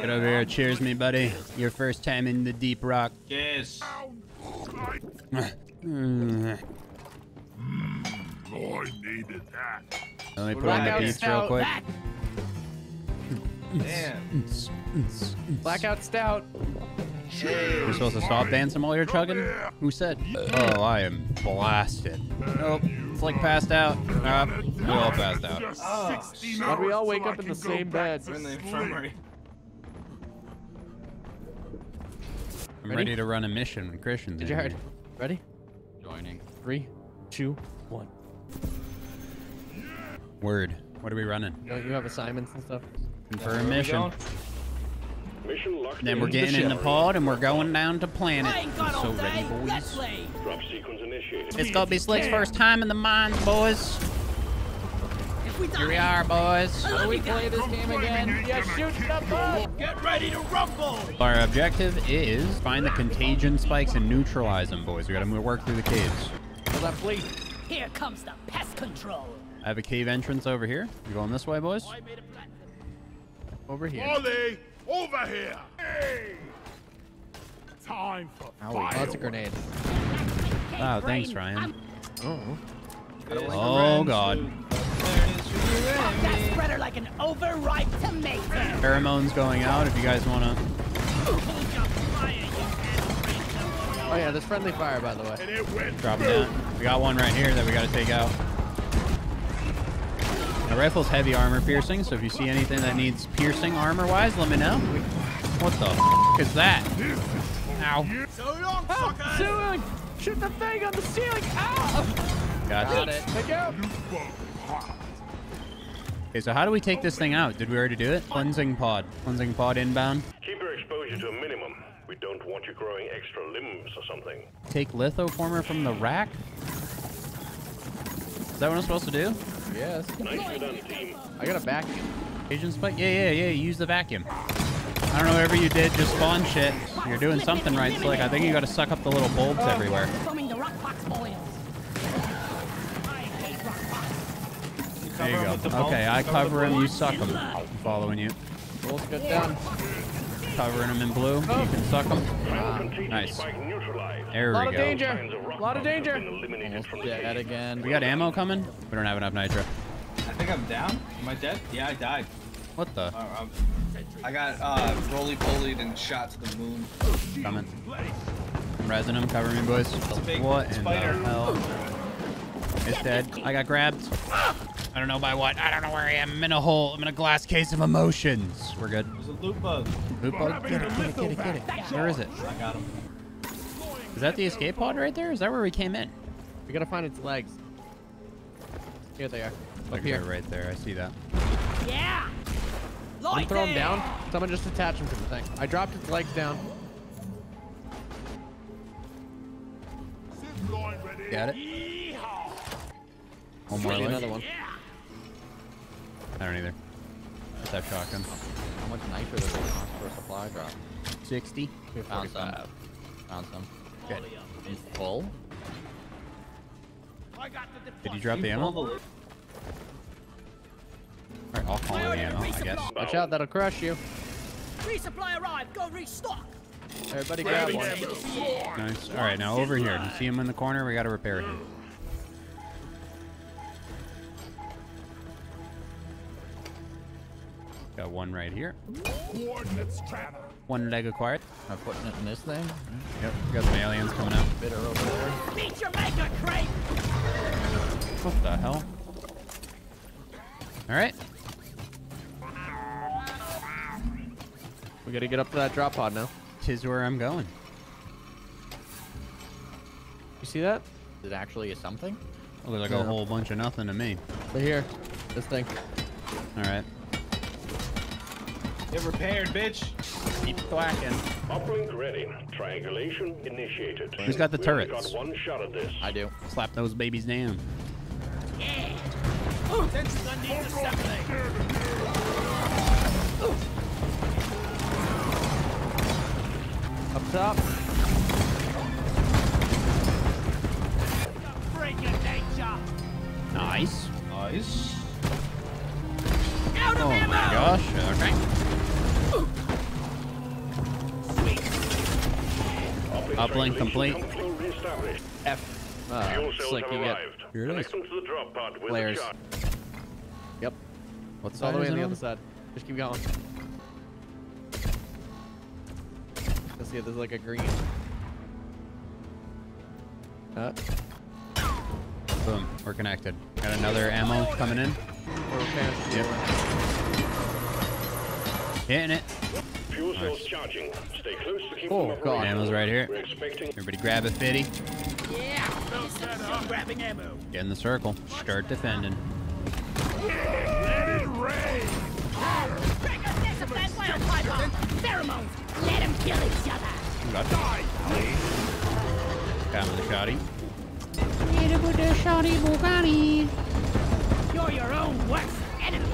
Get over here. Cheers me, buddy. Your first time in the deep rock. Yes. Mm. I needed that. Let me put on the Blackout beats real stout. quick. Damn. Blackout stout. You're supposed to stop dancing while you're chugging? Who said? Oh, I am blasted. Nope. It's like passed out. Uh, we all passed out. Just Oh, Why do we all wake till up in the same bed? We're in the infirmary. I'm Ready? ready to run a mission with Christians. Did you heard? Ready? Joining. Three, two, one. Word. What are we running? Don't you have assignments and stuff? Confirm Where we mission. Mission locked Then we're in. getting in the pod and we're going down to planet. I ain't got So ready, boys. Drop sequence initiated. It's gonna be Slick's first time in the mines, boys. If we die, Here we are, boys. I love you guys. this game again? Yeah, shoot the bug! Get ready to rumble. Our objective is find the contagion spikes and neutralize them, boys. We gotta move, work through the caves. Hold that fleet. Here comes the pest control. I have a cave entrance over here. You going this way, boys? Oh, I made a plan. Over here. Ollie, over here. Hey. Time for Oh, that's a grenade. Wow, thanks, Ryan. Oh. Oh, God. That spreader like an overripe tomato. Pheromones going out if you guys wanna. Hold your fire, you animal. Oh yeah, there's friendly fire by the way. And it went Drop them boom. down. We got one right here that we gotta take out. The rifle's heavy armor piercing, so if you see anything that needs piercing armor-wise, let me know. What the f is that? Ow. So long, Oh, ceiling! Shoot the thing on the ceiling! Ow! Got Gotcha. it. Thank you. Okay, so how do we take this thing out? Did we already do it? Cleansing pod. Cleansing pod inbound. Keep your exposure to a minimum. We don't want you growing extra limbs or something. Take lithoformer from the rack? Is that what I'm supposed to do? Yes. Nicely done, team. I got a vacuum. Agent spike? Yeah, yeah, yeah. Use the vacuum. I don't know whatever you did, just spawn shit. You're doing something right, Slick. I think you gotta suck up the little bulbs everywhere. Box. There you Cover 'em go. with the bulb. Okay, I Cover cover him, you suck him. I'm following you. Rolls good down. Covering him in blue. You can suck him. Final contagion nice. spike neutralized. There A lot we of go. danger. Of rock A lot of danger. been eliminated Dead again. We got ammo coming? We don't have enough nitro. I think I'm down. Am I dead? Yeah, I died. What the? Uh, um, I got uh, roly polied and shot to the moon. Coming. I'm resin him. Cover me, boys. a big What in spider. the hell? It's dead. I got grabbed. I don't know by what. I don't know where I am. I'm in a hole. I'm in a glass case of emotions. We're good. There's a loot bug. Loot bug? Get it, get it, get it, get it. Where is it? I got him. Is that the escape pod right there? Is that where we came in? We gotta find its legs. Here they are. Up Like here. they're right there. I see that. Yeah. I'm throw him down. Someone just attach him to the thing. I dropped its legs down. Zip line ready. Got it. One more leg. another one. I don't either. What's that shotgun? How much nitro does it cost for a supply drop? 60. Found some. Found some. Good. In full? Did you drop the ammo? Alright, I'll call in the ammo, I guess. Watch out, that'll crush you. Resupply arrived. Go restock. Everybody grab one. Nice. Alright, now over here. You see him in the corner? We gotta repair him. Got one right here. Coordinates travel. One leg acquired. I'm putting it in this thing. Yep. Got some aliens coming out. Bitter over there. Beat your maker, crate. What the hell? Alright. We gotta get up to that drop pod now. Tis where I'm going. You see that? Is it actually a something? Looks like Yeah. a whole bunch of nothing to me. But here. This thing. Alright. Get repaired, bitch. Keep thwacking. Uplink ready. Triangulation initiated. Who's got the We turrets? got one shot at this. I do. Slap those babies down. Attention, I need assembly. Up top. Freak nature. Nice. Nice. Out of Oh my gosh. Okay. Uplink complete. F. Uh, Fuel it's like have you get arrived. Here it is. Connect the drop pod with Flares. the. Yep. What It's all the way on the other side. Just keep going. You'll see if there's like a green. Uh, Boom. We're connected. Got another ammo coming in. we're okay. Yep. Hitting it. Fuel cells charging. Stay close to keep Oh, them God. Ammo's right here. We're expecting Everybody grab a fitty. Yeah. Still grabbing ammo. Get in the circle. Start defending. Let it rain! Break up this defense wildfire bomb. Pheromones. Let them kill each other. Got Die, please! got him with a shotty. You're your own worst enemy.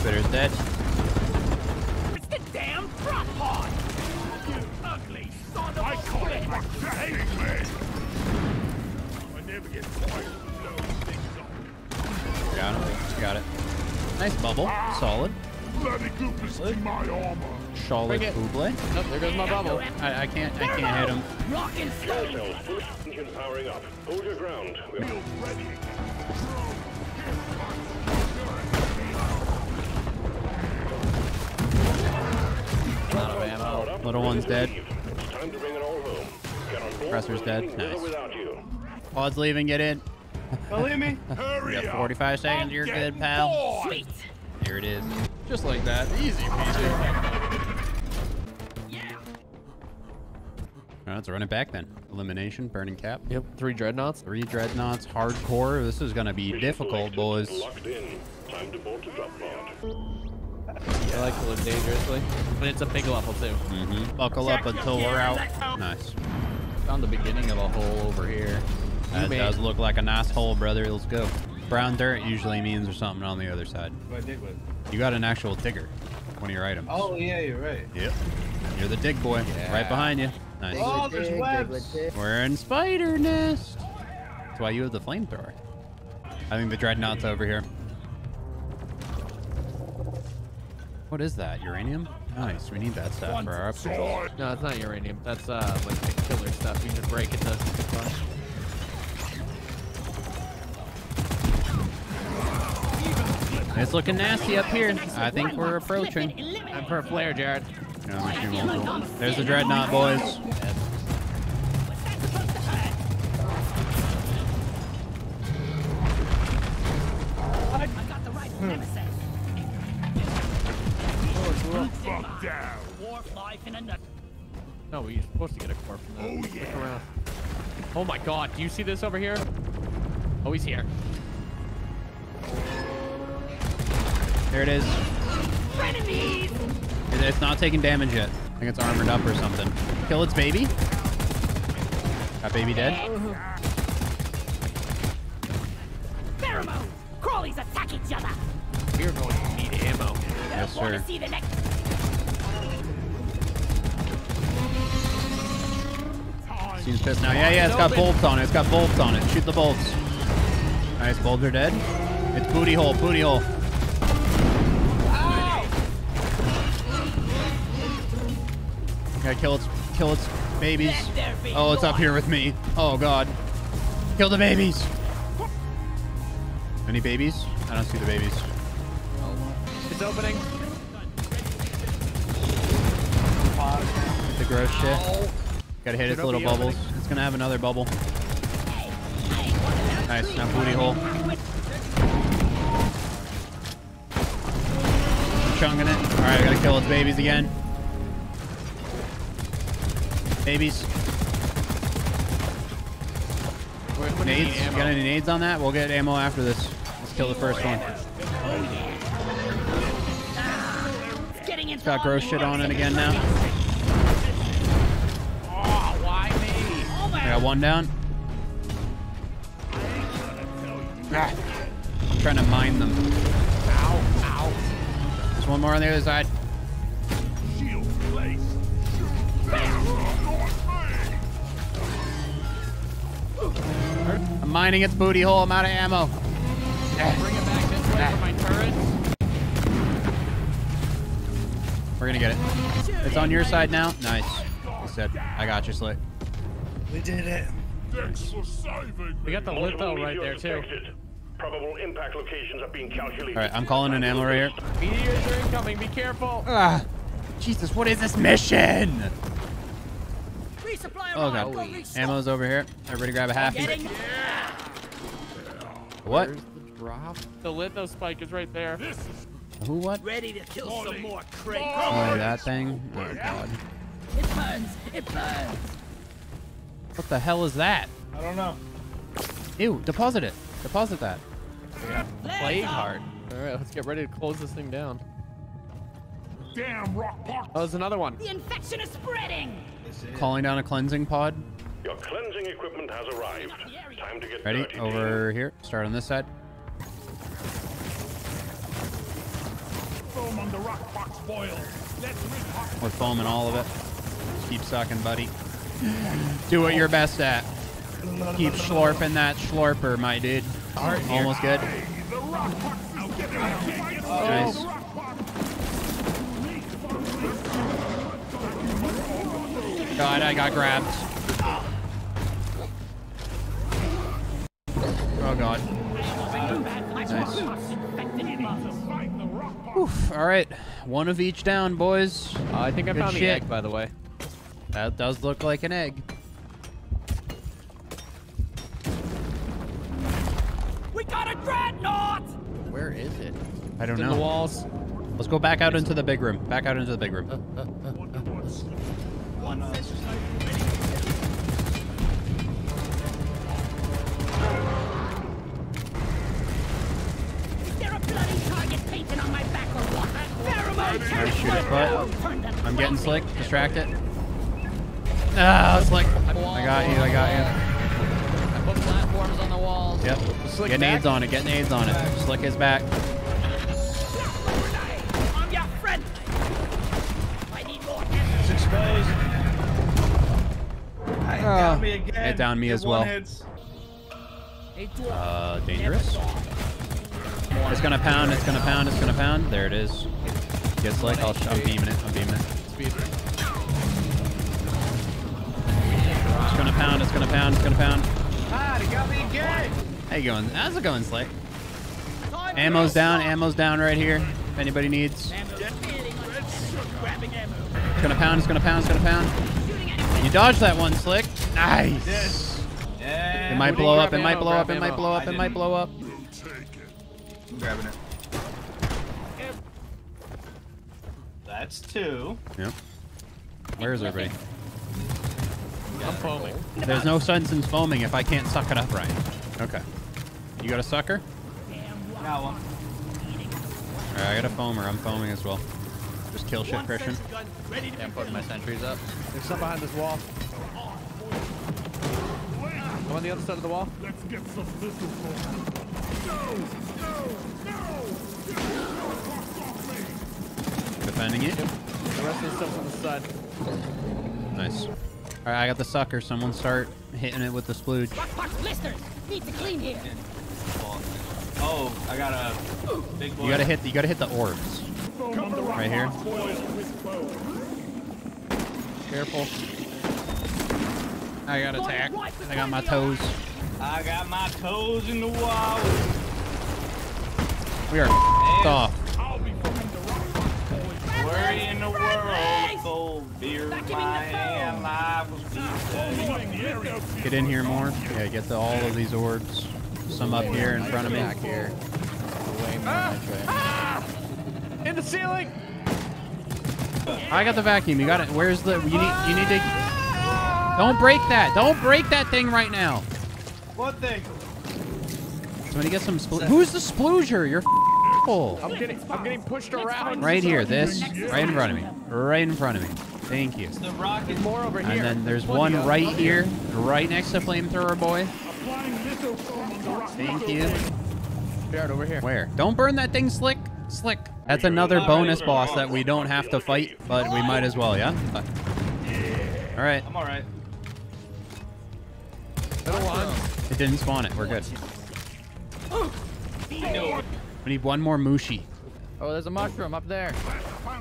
Spitter's dead. It's the damn drop pod. You ugly son of I a call it bitch. my hate me! I never get tired of blowing things up. Got him. Got it. Nice bubble. Ah, solid. Bloody goopers to my armor! Solid Bring. Buble. Oh, there goes my bubble. I, I can't I can't hit him. Rockin' fuel slow. engine powering up. Hold your ground. We're ready! On board. Pressure's We're dead. leaving with or Nice. Without you. Pod's leaving. Get in. Believe me? Hurry up! 45 seconds. I'm You're good, pal. bored. Sweet. Here it is. Just like that. Easy peasy. Yeah. All right, let's run it back then. Elimination, burning cap. Yep. Three dreadnoughts. Three dreadnoughts, hardcore. This is gonna be Mission difficult, selected. boys. Locked in. Time to board the drop pod. I like to live dangerously. But it's a big level too. Mm-hmm. Buckle up until we're out. Nice. Found the beginning of a hole over here. That made- does look like a nice hole, brother. Let's go. Brown dirt usually means there's something on the other side. What I did with. You got an actual digger. One of your items. Oh yeah, you're right. Yep. You're the dig boy. Yeah. Right behind you. Nice. Oh, there's webs. We're in spider nest. That's why you have the flamethrower. I think the dreadnought's over here. What is that? Uranium? Nice. We need that stuff for our upgrades. No, it's not uranium. That's uh like the killer stuff. You just break it to It's looking nasty up here. I think we're approaching. I'm for a flare, Jared. No, machine. There's the dreadnought, boys. We're supposed to get a core from that. Oh, Look yeah. around. Oh my god, do you see this over here? Oh, he's here. There it is. Frenemies! It's not taking damage yet. I think it's armored up or something. Kill its baby. That baby dead? Pheromones! Crawlies attack each other! We're going to need ammo. Yes, Want sir. Seems pissed now. Yeah, yeah, it's got bolts on it. It's got bolts on it. Shoot the bolts. Nice, bolts are dead. It's booty hole, booty hole. Gotta kill its, kill its babies. Let there be Oh, it's up here with me. Oh, God. Kill the babies. Any babies? I don't see the babies. It's opening. The gross shit. Gotta hit its little bubbles. It's gonna have another bubble. Nice, now booty hole. Chunking it. Alright, I gotta kill its babies again. Babies. Nades? Got any nades on that? We'll get ammo after this. Let's kill the first one. It's got gross shit on it again now. Got one down. Ah. I'm trying to mine them. Ow, ow. There's one more on the other side. Shield! I'm mining its booty hole. I'm out of ammo. Bring it back this way for my turrets. We're gonna get it. It's on your side now. Nice. Almost said, I got you, Slick. We did it. Thanks for saving We got the Multiple litho right there meteors too. detected. Probable impact locations are being calculated. All right, I'm calling an ammo right here. Meteors are incoming. Be careful. Ah, Jesus, what is this mission? Resupply Oh god, Go restock. ammo's over here. Everybody grab a half. Getting What? Where's the drop? The litho spike is right there. This is Who? What? ready to kill some more crates. Oh, that thing. Oh god. It burns. It burns. What the hell is that? I don't know. Ew, deposit it. Deposit that. Yeah. Plague heart. All right, let's get ready to close this thing down. damn rock pox. Oh, there's another one. The infection is spreading. Calling down a cleansing pod. Your cleansing equipment has arrived. Time to get Ready? dirty. Over here. Start on this side. Foam on the rock pox boil. Let's rid hot. We're foaming all of it. Keep sucking, buddy. Do what you're best at. Keep slurping that slurper, my dude. Almost good. The rock pox is getting out. Nice. God, I got grabbed. Oh god. Nice. Oof. All right, one of each down, boys. Uh, I think I Good found the shit. egg, by the way. That does look like an egg. We got a dreadnought. Where is it? I don't It's in know. the walls. Let's go back out into the big room. Back out into the big room. Uh, uh, uh, is there a bloody target painted on my back or what? Pheromone Try to shoot his butt. Turn them I'm getting slick. Distract it. Ah, slick. I got you. I got you. I put platforms on the walls. Yep. Slick Get nades on it. Get nades on it. Slick is back. I'm your friend. I need more. It's exposed. I got me again. it downed me Get as well. hits. Uh, dangerous. It's gonna pound. It's gonna pound. It's gonna pound. There it is. Get slick. I'll, I'm beaming it. Gonna pound. It's gonna pound. It's gonna pound. Ah, they got me again. How you going? How's it going, Slick? Ammo's down. Ammo's down right here. If anybody needs. Ammo. Feeling like grabbing ammo. It's gonna pound. It's gonna pound. It's gonna pound. You dodged that one, Slick. Nice. Yeah. It might What do you blow up. It might blow up. It might blow up. It might blow up. I'm grabbing it. That's two. Yep. Where is everybody? I'm foaming. There's no sense in foaming if I can't suck it up right. Okay. You got a sucker? Got one. Alright, I got a foamer. I'm foaming as well. Just kill shit, Christian. Yeah, I'm putting my sentries up. There's some behind this wall. Come on the other side of the wall. Let's get some missile going. Defending it. The rest of the stuff's on the side. Nice. Alright, I got the sucker. Someone start hitting it with the splooge. Rock pox blisters. Need to clean here. Oh, I got a big boy. You gotta hit. You gotta hit the orbs. Foam on the rock Right here. pox boil with foam. Careful. I got attack. I got my toes. I got my toes in the wall. We are off. Boil. Where in the world? Cold beer, Back him in my the hand, life was Foaming the area. Get in here more. Yeah, get to all of these orbs. Some up here in front of me. Back here. Way more than I try. In the ceiling! I got the vacuum. You got it. Where's the? You need. You need to. Don't break that. Don't break that thing right now. What thing? Somebody get some. Spl- Who's the splooger? You're f- full. I'm getting I'm getting pushed around. Right here. This. Right in front of me. Right in front of me. Thank you. The rocket. More over here. And then there's one right here, right next to flamethrower boy. Applying litho foam on the rock Thank you. Jared, over here. Where? Don't burn that thing, slick. Slick. That's another bonus boss that we don't have to fight, but we might as well, yeah? All right. I'm alright. It didn't spawn it. We're good. We need one more Mushi. Oh, there's a mushroom up there.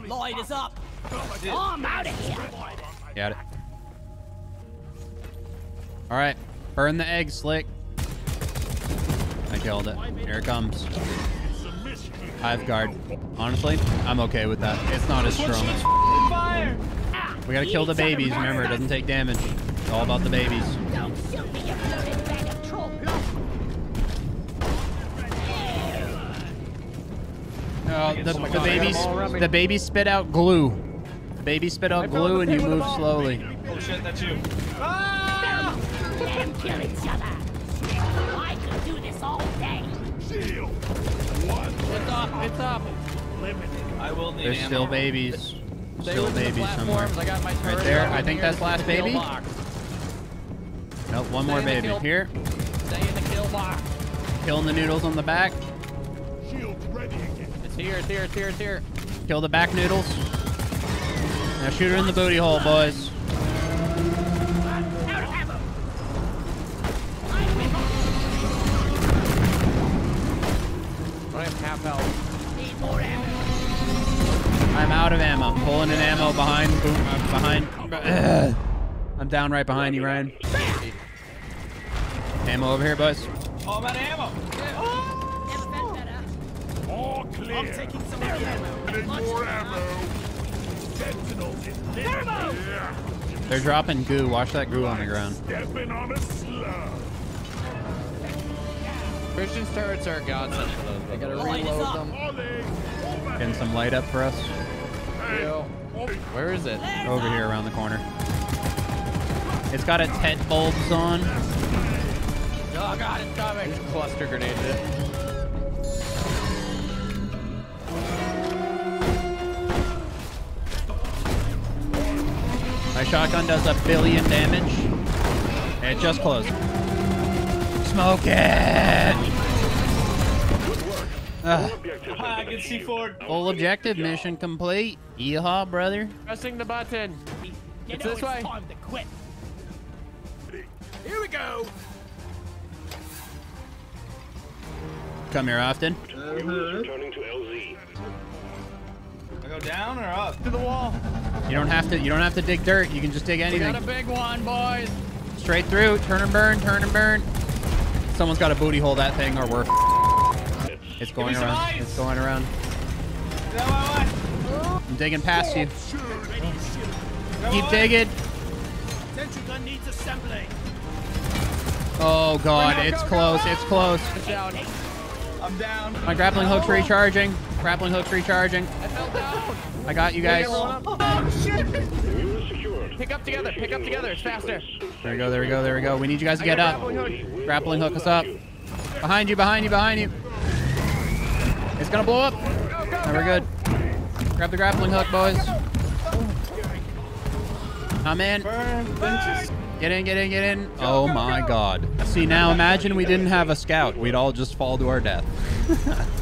Lloyd is up. Oh, I'm out of here. Got it. All right. Burn the egg, Slick. I killed it. Here it comes. Hive guard. Honestly, I'm okay with that. It's not as strong. Fire! We gotta kill the babies. Remember, it doesn't take damage. It's all about the babies. Uh, oh, the, the God. babies, All around me. the babies spit out glue. The babies spit out glue, and you move slowly. Oh shit, that's you. Ah! Let them kill each other. I could do this all day. Shield. It's up. It's up. I will need There's ammo. still babies. Stay Still with the babies somewhere. platforms. I got my turret there. I think that's last baby. box. Nope, one Stay more baby. Here, Stay in the kill box. killing the noodles on the back. Here. It's here. It's here. It's here. Kill the back noodles. Now shoot her in the booty hole, boys. Out of ammo. I win. I have half health. Need more ammo. I'm out of ammo. Pulling an ammo behind. Boom, uh, behind. I'm down right behind you, Ryan. Ammo over here, boys. Oh, I'm out of ammo. Never been better. All clear. I'm taking some ammo. Need more ammo. Sentinels in this. Yeah. They're dropping goo. Watch that goo on the ground. Stepping on a slug. Christian's turrets are a godsend for those. I gotta reload them. Getting some light up for us. Yo. Where is it? Over here around the corner. It's got its head bulbs on. Oh god, it's coming. Cluster grenaded it. My shotgun does a billion damage. It just closed. Smoke it! Ugh. Ah, I can see forward. full objective mission complete. Yeehaw, brother. Pressing the button. You It's know this way. time to quit. Here we go. Come here often. Units returning to LZ. I go down or up? To the wall. You don't have to. You don't have to dig dirt. You can just dig We got a anything. big one, boys. Straight through. Turn and burn. Turn and burn. Someone's got to booty hole that thing, or we're. It's going around. ice. It's going around. Go my way. I'm digging past you. Keep digging. Sentry gun needs assembly. Oh god, Go, go, it's go, close. go. It's close. I'm down. My grappling hook's recharging. Grappling hook's recharging. I fell down. I got you guys. Units secured. Pick up together. Pick up together. It's faster. There we go. There we go. There we go. We need you guys to get up. grappling hook. Grappling hook us up. Behind you. Behind you. Behind you. It's gonna blow up. We're good. Grab the grappling hook, boys. I'm in. Get in. Get in. Get in. Oh my god. See now, imagine we didn't have a scout. We'd all just fall to our death.